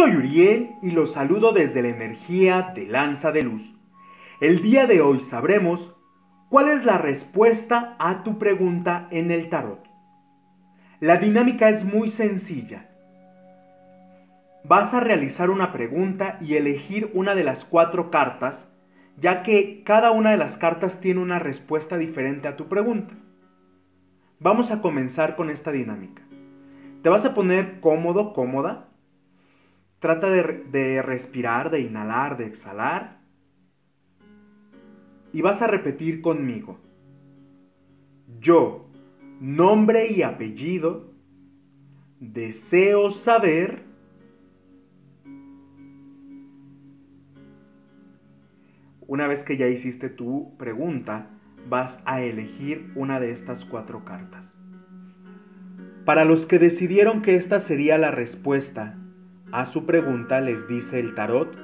Soy Uriel y los saludo desde la energía de Lanza de Luz. El día de hoy sabremos cuál es la respuesta a tu pregunta en el tarot. La dinámica es muy sencilla. Vas a realizar una pregunta y elegir una de las cuatro cartas, ya que cada una de las cartas tiene una respuesta diferente a tu pregunta. Vamos a comenzar con esta dinámica. Te vas a poner cómodo, cómoda, Trata de, respirar, de inhalar, de exhalar. Y vas a repetir conmigo. Yo, nombre y apellido, deseo saber Una vez que ya hiciste tu pregunta, vas a elegir una de estas cuatro cartas. Para los que decidieron que esta sería la respuesta a su pregunta les dice el tarot,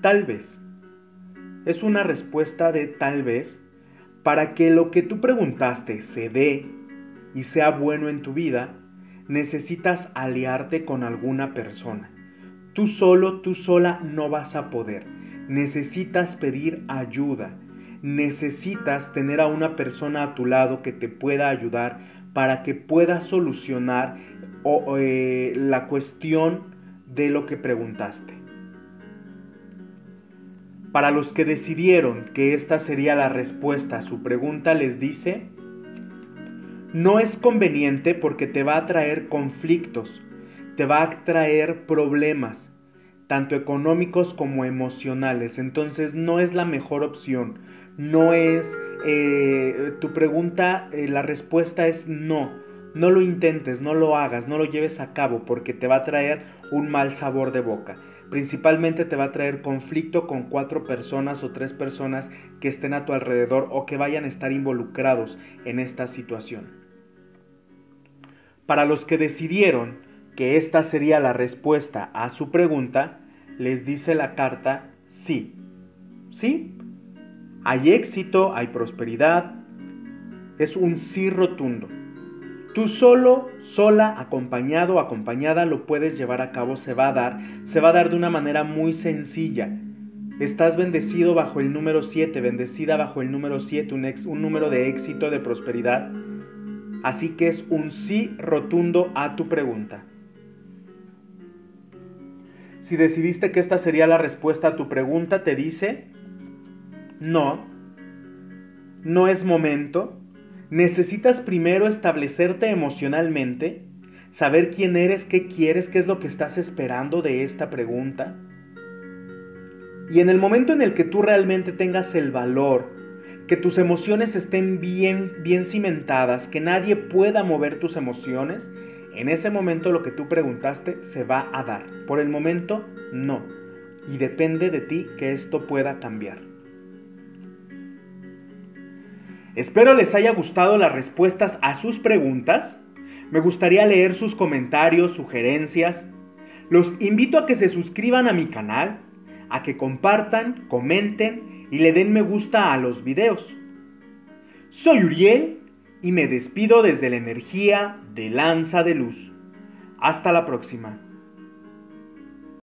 tal vez. Es una respuesta de tal vez para que lo que tú preguntaste se dé y sea bueno en tu vida, necesitas aliarte con alguna persona. Tú solo, tú sola no vas a poder. Necesitas pedir ayuda. Necesitas tener a una persona a tu lado que te pueda ayudar para que puedas solucionar eh, la cuestión de lo que preguntaste. Para los que decidieron que esta sería la respuesta a su pregunta, les dice, no es conveniente porque te va a traer conflictos, te va a traer problemas, tanto económicos como emocionales. Entonces no es la mejor opción. No es, eh, tu pregunta, eh, la respuesta es no no lo intentes, no lo hagas, no lo lleves a cabo porque te va a traer un mal sabor de boca. Principalmente te va a traer conflicto con cuatro personas o tres personas que estén a tu alrededor o que vayan a estar involucrados en esta situación. Para los que decidieron que esta sería la respuesta a su pregunta, les dice la carta sí. ¿Sí? Hay éxito, hay prosperidad. Es un sí rotundo. Tú solo, sola, acompañado o acompañada lo puedes llevar a cabo, se va a dar, se va a dar de una manera muy sencilla. Estás bendecido bajo el número 7, bendecida bajo el número 7, un, un número de éxito, de prosperidad. Así que es un sí rotundo a tu pregunta. Si decidiste que esta sería la respuesta a tu pregunta, te dice, no, no es momento, necesitas primero establecerte emocionalmente, saber quién eres, qué quieres, qué es lo que estás esperando de esta pregunta. Y en el momento en el que tú realmente tengas el valor, que tus emociones estén bien, bien cimentadas, que nadie pueda mover tus emociones, en ese momento lo que tú preguntaste se va a dar. Por el momento, no. Y depende de ti que esto pueda cambiar. Espero les haya gustado las respuestas a sus preguntas. Me gustaría leer sus comentarios, sugerencias. Los invito a que se suscriban a mi canal, a que compartan, comenten y le den me gusta a los videos. Soy Uriel y me despido desde la energía de Lanza de Luz. Hasta la próxima.